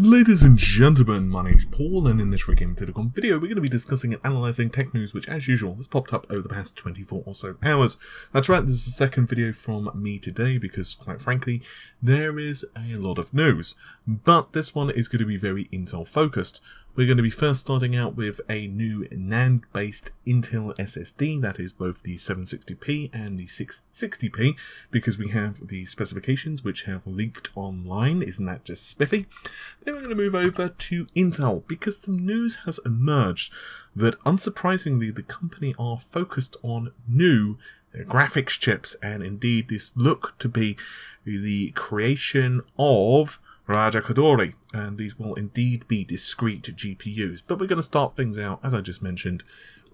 Ladies and gentlemen, my name is Paul, and in this Telecom video, we're going to be discussing and analysing tech news, which, as usual, has popped up over the past 24 or so hours. That's right, this is the second video from me today, because, quite frankly, there is a lot of news. But this one is going to be very Intel focused. We're going to be first starting out with a new NAND-based Intel SSD, that is both the 760p and the 660p, because we have the specifications which have leaked online. Isn't that just spiffy? Then we're going to move over to Intel, because some news has emerged that, unsurprisingly, the company are focused on new graphics chips, and indeed this look to be the creation of Raja Koduri, and these will indeed be discrete GPUs. But we're going to start things out, as I just mentioned,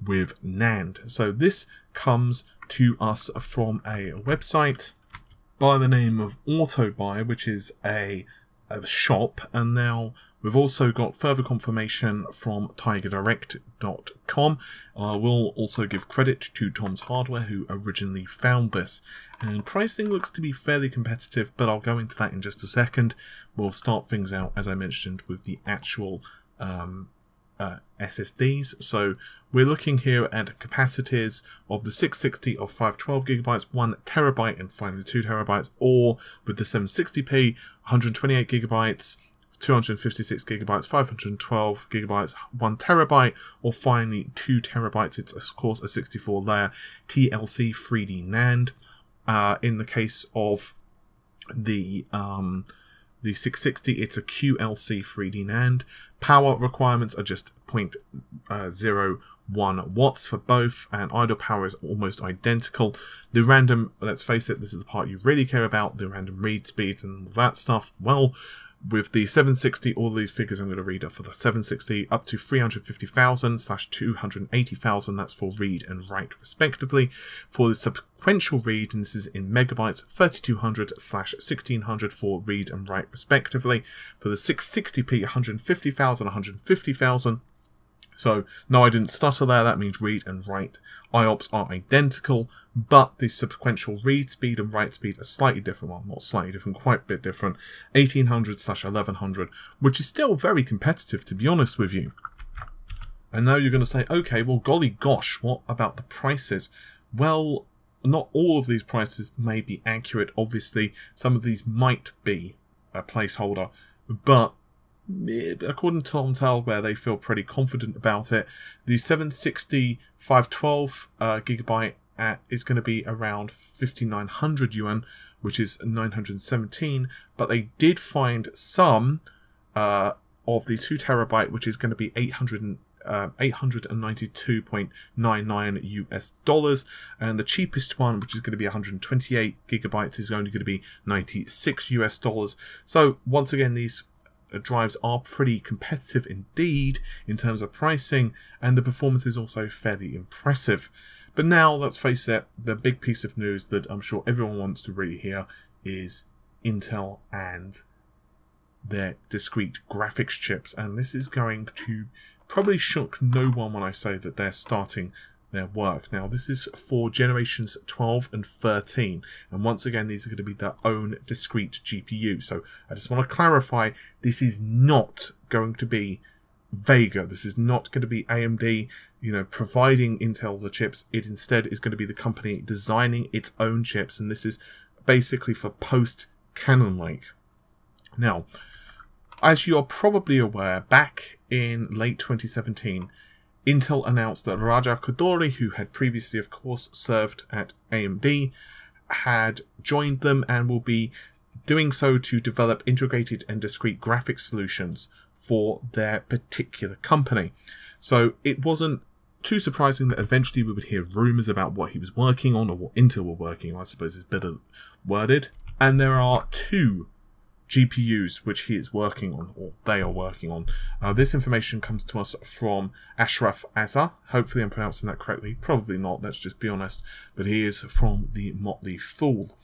with NAND. So this comes to us from a website by the name of AutoBuy, which is a, a shop, and now We've also got further confirmation from TigerDirect.com. Uh, we'll also give credit to Tom's Hardware, who originally found this. And pricing looks to be fairly competitive, but I'll go into that in just a second. We'll start things out, as I mentioned, with the actual um, uh, SSDs. So we're looking here at capacities of the 660 of 512 gigabytes, 1 terabyte, and finally 2 terabytes, or with the 760p, 128 gigabytes, 256 gigabytes, 512 gigabytes, 1 terabyte, or finally 2 terabytes. It's, of course, a 64 layer TLC 3D NAND. Uh, in the case of the um, the 660, it's a QLC 3D NAND. Power requirements are just uh, 0.01 watts for both, and idle power is almost identical. The random, let's face it, this is the part you really care about, the random read speeds and that stuff. Well, with the 760, all these figures I'm going to read are for the 760 up to 350,000 slash 280,000. That's for read and write respectively. For the sequential read, and this is in megabytes, 3200 slash 1600 for read and write respectively. For the 660p, 150,000, 150,000. So, no, I didn't stutter there. That means read and write IOPS are identical, but the sequential read speed and write speed are slightly different. Well, not slightly different, quite a bit different. 1800 slash 1100, which is still very competitive, to be honest with you. And now you're going to say, okay, well, golly gosh, what about the prices? Well, not all of these prices may be accurate. Obviously, some of these might be a placeholder, but according to Tom Hardware, they feel pretty confident about it. The 760 512 uh, gigabyte at, is going to be around 5900 yuan, which is 917. But they did find some uh, of the 2 terabyte, which is going to be 800 uh, 892.99 US dollars, and the cheapest one, which is going to be 128 gigabytes, is only going to be 96 US dollars. So once again, these drives are pretty competitive indeed in terms of pricing, and the performance is also fairly impressive. But now, let's face it, the big piece of news that I'm sure everyone wants to really hear is Intel and their discrete graphics chips, and this is going to probably shock no one when I say that they're starting their work. Now, this is for generations 12 and 13, and once again, these are going to be their own discrete GPU. So I just want to clarify, this is not going to be Vega. This is not going to be AMD, you know, providing Intel the chips. It instead is going to be the company designing its own chips, and this is basically for post Cannon Lake. Now, as you're probably aware, back in late 2017, Intel announced that Raja Koduri, who had previously, of course, served at AMD, had joined them and will be doing so to develop integrated and discrete graphics solutions for their particular company. So it wasn't too surprising that eventually we would hear rumors about what he was working on or what Intel were working on, I suppose is better worded. And there are two GPUs which he is working on, or they are working on. Uh, this information comes to us from Ashraf Azar. Hopefully, I'm pronouncing that correctly. Probably not, let's just be honest. But he is from the Motley Fool.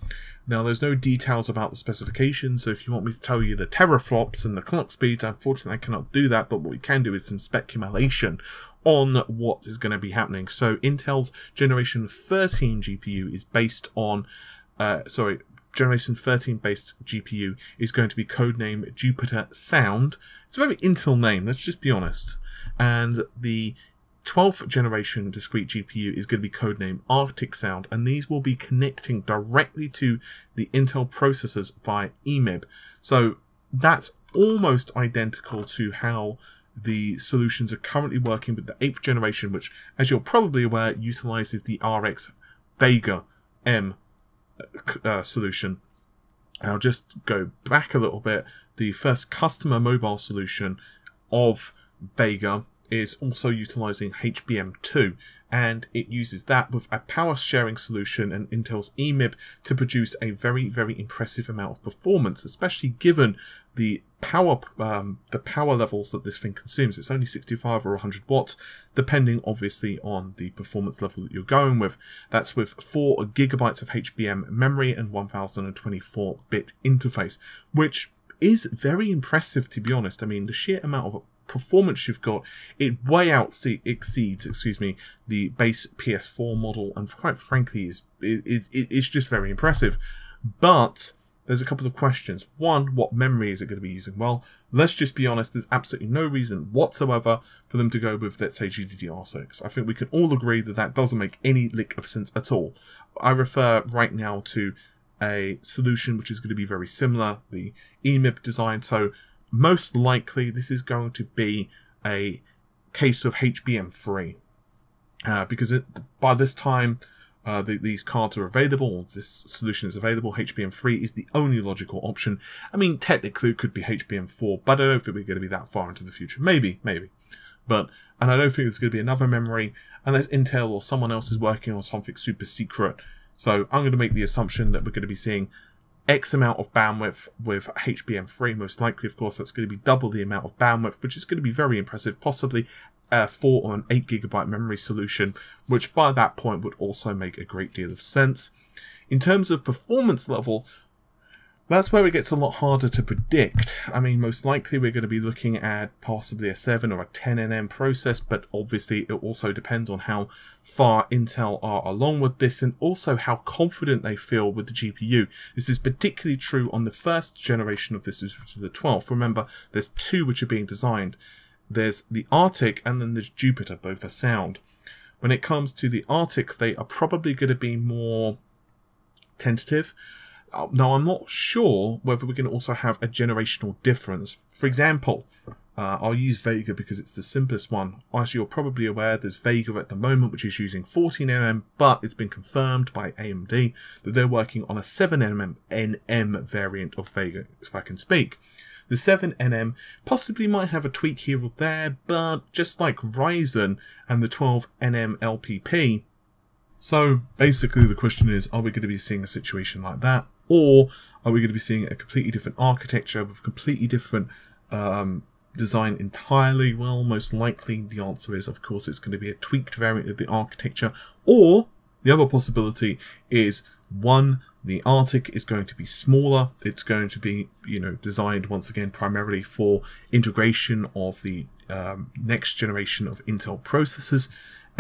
Now, there's no details about the specifications, so if you want me to tell you the teraflops and the clock speeds, unfortunately, I cannot do that. But what we can do is some speculation on what is going to be happening. So, Intel's Generation 13 GPU is based on, uh, sorry, Generation 13 based GPU is going to be codenamed Jupiter Sound. It's a very Intel name, let's just be honest. And the 12th generation discrete GPU is going to be codenamed Arctic Sound, and these will be connecting directly to the Intel processors via EMIB. So that's almost identical to how the solutions are currently working with the 8th generation, which, as you're probably aware, utilizes the RX Vega M uh, solution. I'll just go back a little bit. The first customer mobile solution of Vega is also utilizing HBM2 and it uses that with a power sharing solution and Intel's EMIB to produce a very very impressive amount of performance especially given the power um, the power levels that this thing consumes. It's only 65 or 100 watts depending obviously on the performance level that you're going with. That's with 4 gigabytes of HBM memory and 1024 bit interface which is very impressive to be honest I mean the sheer amount of performance you've got, it way out exceeds, excuse me, the base PS4 model, and quite frankly, is it, it, it's just very impressive. But there's a couple of questions. One, what memory is it going to be using? Well, let's just be honest, there's absolutely no reason whatsoever for them to go with, let's say, GDDR6. I think we can all agree that that doesn't make any lick of sense at all. I refer right now to a solution which is going to be very similar, the EMIB design. So most likely this is going to be a case of HBM3 uh, because it, by this time uh, the, these cards are available, this solution is available, HBM3 is the only logical option. I mean, technically it could be HBM4, but I don't think we're going to be that far into the future. Maybe, maybe. But, and I don't think there's going to be another memory unless Intel or someone else is working on something super secret. So I'm going to make the assumption that we're going to be seeing X amount of bandwidth with HBM3. Most likely, of course, that's going to be double the amount of bandwidth, which is going to be very impressive. Possibly a 4 or an 8 gigabyte memory solution, which by that point would also make a great deal of sense. In terms of performance level, that's where it gets a lot harder to predict. I mean, most likely we're going to be looking at possibly a 7 or a 10nm process, but obviously it also depends on how far Intel are along with this and also how confident they feel with the GPU. This is particularly true on the first generation of this, which is the 12th. Remember, there's two which are being designed. There's the Arctic and then there's Jupiter, both are sound. When it comes to the Arctic, they are probably going to be more tentative now, I'm not sure whether we can also have a generational difference. For example, uh, I'll use Vega because it's the simplest one. As you're probably aware, there's Vega at the moment, which is using 14nm, but it's been confirmed by AMD that they're working on a 7nm NM variant of Vega, if I can speak. The 7nm possibly might have a tweak here or there, but just like Ryzen and the 12nm LPP, so basically the question is, are we going to be seeing a situation like that? Or are we going to be seeing a completely different architecture with a completely different um, design entirely? Well, most likely the answer is, of course, it's going to be a tweaked variant of the architecture. Or the other possibility is one, the Arctic is going to be smaller. It's going to be, you know, designed once again primarily for integration of the um, next generation of Intel processors.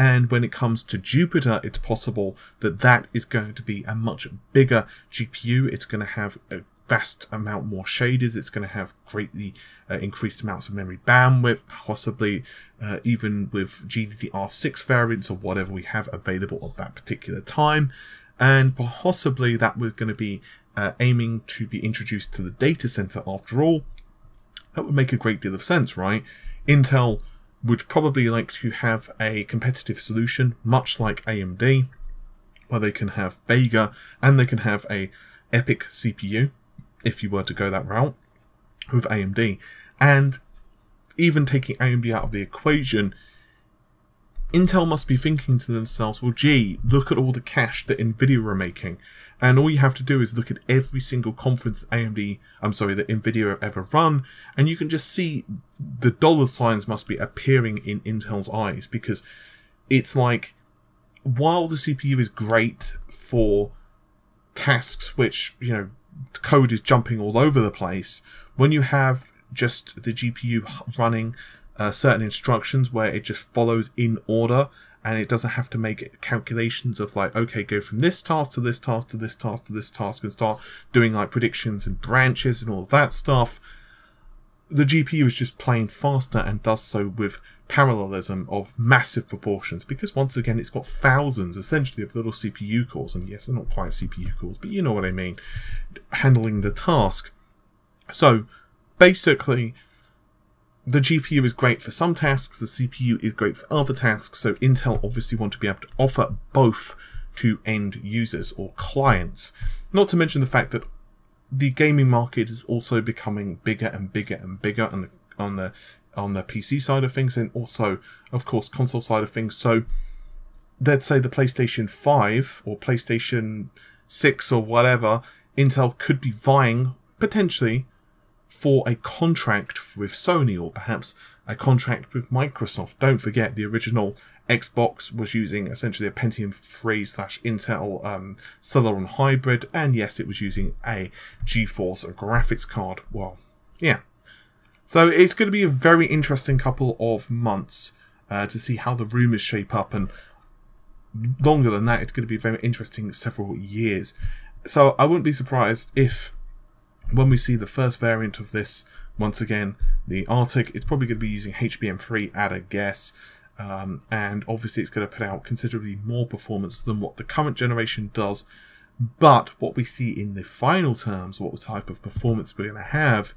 And when it comes to Jupiter, it's possible that that is going to be a much bigger GPU. It's going to have a vast amount more shaders. It's going to have greatly uh, increased amounts of memory bandwidth, possibly uh, even with GDDR6 variants or whatever we have available at that particular time. And possibly that we're going to be uh, aiming to be introduced to the data center after all. That would make a great deal of sense, right? Intel would probably like to have a competitive solution, much like AMD, where they can have Vega and they can have a EPYC CPU, if you were to go that route, with AMD. And even taking AMD out of the equation, Intel must be thinking to themselves, well, gee, look at all the cash that Nvidia are making. And all you have to do is look at every single conference that AMD, I'm sorry, that Nvidia have ever run, and you can just see the dollar signs must be appearing in Intel's eyes because it's like, while the CPU is great for tasks which, you know, code is jumping all over the place, when you have just the GPU running uh, certain instructions where it just follows in order and it doesn't have to make calculations of like, okay, go from this task to this task to this task to this task and start doing like predictions and branches and all that stuff. The GPU is just playing faster and does so with parallelism of massive proportions because once again it's got thousands essentially of little CPU cores and yes they're not quite CPU cores but you know what I mean handling the task so basically the GPU is great for some tasks the CPU is great for other tasks so Intel obviously want to be able to offer both to end users or clients not to mention the fact that the gaming market is also becoming bigger and bigger and bigger on the on the on the PC side of things and also, of course, console side of things. So let's say the PlayStation 5 or PlayStation 6 or whatever, Intel could be vying potentially for a contract with Sony or perhaps a contract with Microsoft. Don't forget the original Xbox was using essentially a Pentium 3 slash Intel um, Celeron hybrid, and yes, it was using a GeForce graphics card. Well, yeah, so it's going to be a very interesting couple of months uh, to see how the rumours shape up, and longer than that, it's going to be very interesting several years. So I wouldn't be surprised if, when we see the first variant of this, once again, the Arctic, it's probably going to be using HBM3 at a guess. Um, and obviously it's going to put out considerably more performance than what the current generation does. But what we see in the final terms, what type of performance we're going to have,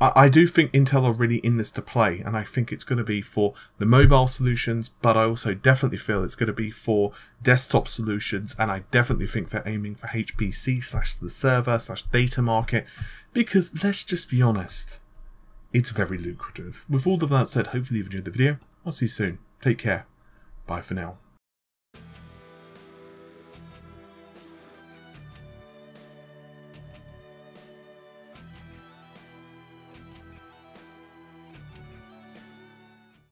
I, I do think Intel are really in this to play, and I think it's going to be for the mobile solutions, but I also definitely feel it's going to be for desktop solutions, and I definitely think they're aiming for HPC slash the server slash data market, because let's just be honest, it's very lucrative. With all of that said, hopefully you've enjoyed the video. I'll see you soon. Take care. Bye for now.